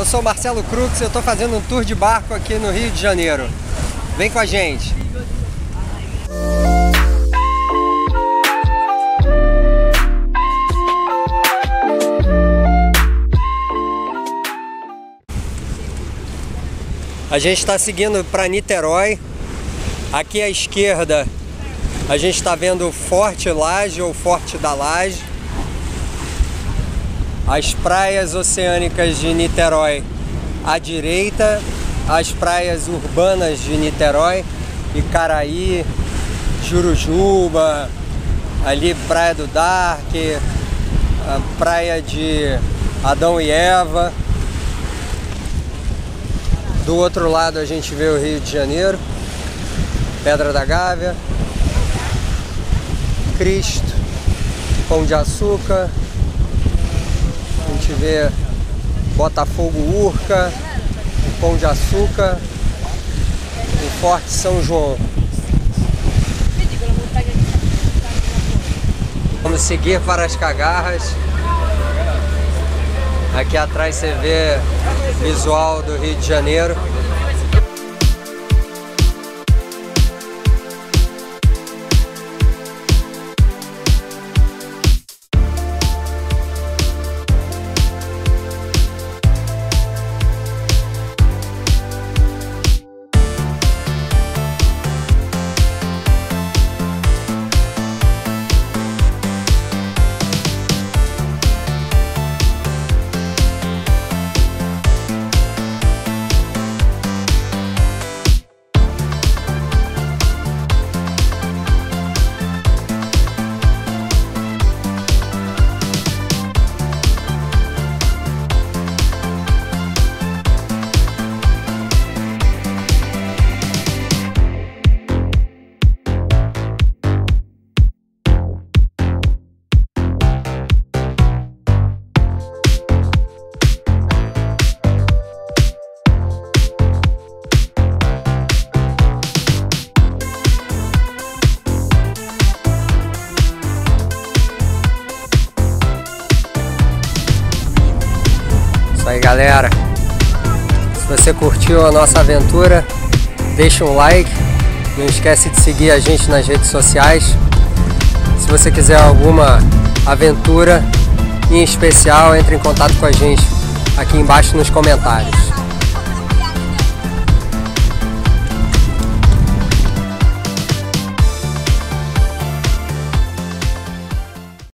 Eu sou Marcelo Crux e eu estou fazendo um tour de barco aqui no Rio de Janeiro. Vem com a gente! A gente está seguindo para Niterói. Aqui à esquerda a gente está vendo o Forte Laje ou Forte da Laje. As praias oceânicas de Niterói à direita, as praias urbanas de Niterói, Icaraí, Jurujuba, ali Praia do Dark, a praia de Adão e Eva. Do outro lado a gente vê o Rio de Janeiro, Pedra da Gávea, Cristo, Pão de Açúcar, gente vê Botafogo Urca, Pão de Açúcar, o Forte São João. Vamos seguir para as cagarras. Aqui atrás você vê visual do Rio de Janeiro. Aí galera. Se você curtiu a nossa aventura deixa um like. Não esquece de seguir a gente nas redes sociais. Se você quiser alguma aventura em especial entre em contato com a gente aqui embaixo nos comentários